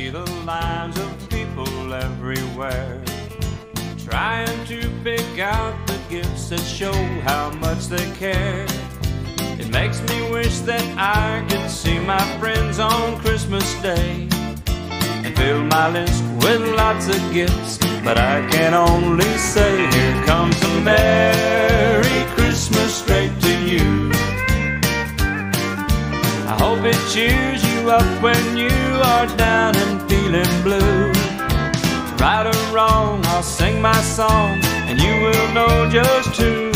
see the lines of people everywhere trying to pick out the gifts that show how much they care. It makes me wish that I could see my friends on Christmas Day and fill my list with lots of gifts. But I can only say, here comes a Merry Christmas straight to you. I hope it cheers you up when you are down and feeling blue. Right or wrong, I'll sing my song, and you will know just who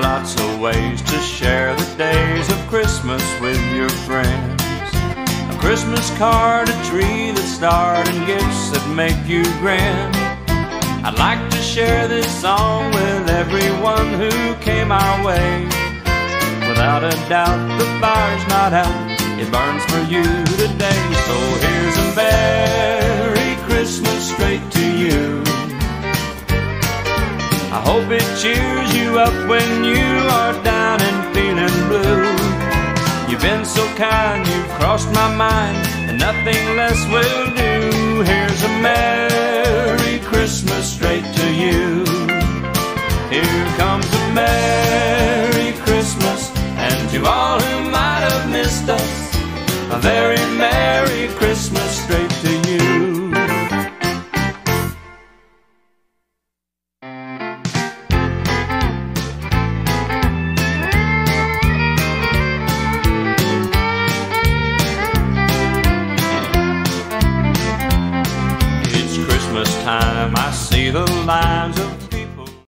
Lots of ways to share the days of Christmas with your friends. A Christmas card, a tree that starred, and gifts that make you grin. I'd like to share this song with everyone who came our way. Without a doubt, the fire's not out, it burns for you today. So here's a Merry It cheers you up when you are down and feeling blue. You've been so kind, you've crossed my mind, and nothing less will do. Here's a Merry Christmas straight to you. Here comes a Merry Christmas, and to all who might have missed us, a very Merry Christmas. Christmas time, I see the lines of